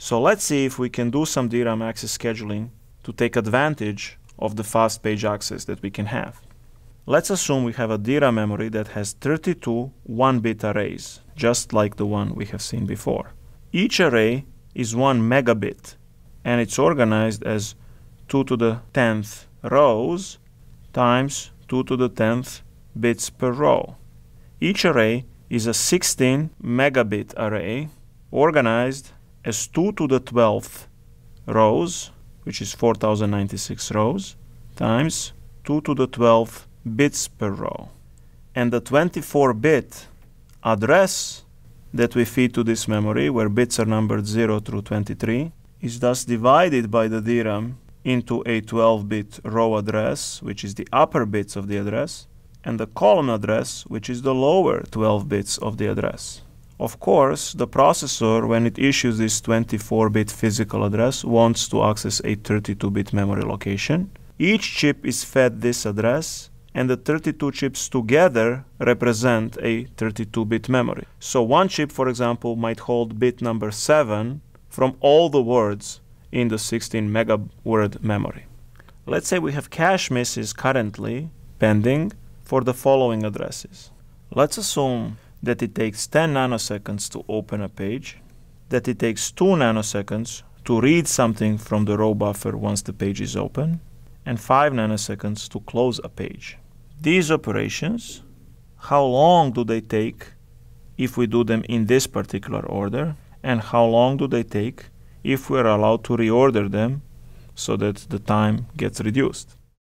So let's see if we can do some DRAM access scheduling to take advantage of the fast page access that we can have. Let's assume we have a DRAM memory that has 32 1-bit arrays, just like the one we have seen before. Each array is 1 megabit, and it's organized as 2 to the 10th rows times 2 to the 10th bits per row. Each array is a 16 megabit array organized as 2 to the 12th rows, which is 4096 rows, times 2 to the 12th bits per row. And the 24 bit address that we feed to this memory, where bits are numbered 0 through 23, is thus divided by the DRAM into a 12-bit row address, which is the upper bits of the address, and the column address, which is the lower 12 bits of the address. Of course, the processor, when it issues this 24-bit physical address, wants to access a 32-bit memory location. Each chip is fed this address, and the 32 chips together represent a 32-bit memory. So one chip, for example, might hold bit number 7 from all the words in the 16 mega word memory. Let's say we have cache misses currently pending for the following addresses. Let's assume that it takes 10 nanoseconds to open a page, that it takes 2 nanoseconds to read something from the row buffer once the page is open, and 5 nanoseconds to close a page. These operations, how long do they take if we do them in this particular order, and how long do they take if we're allowed to reorder them so that the time gets reduced.